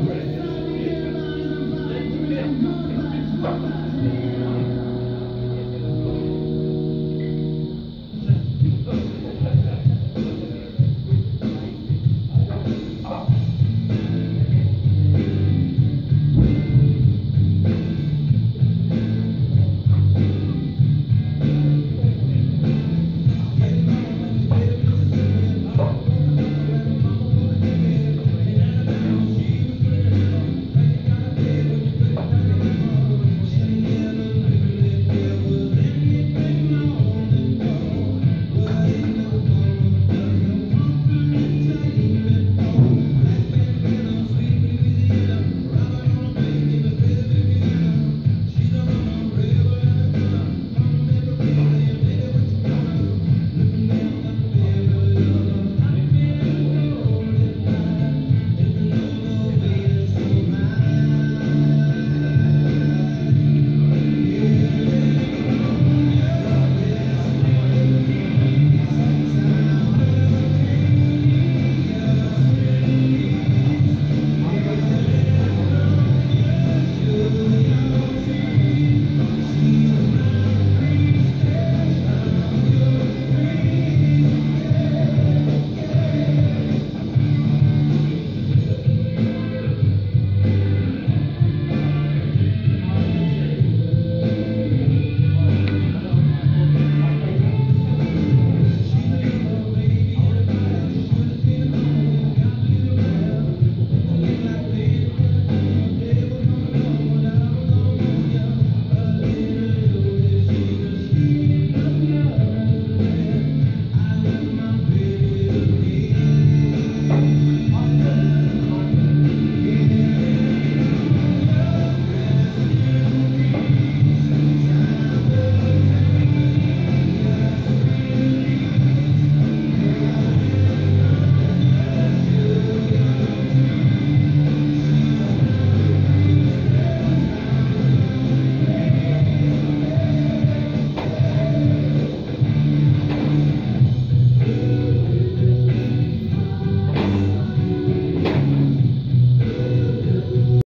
Right.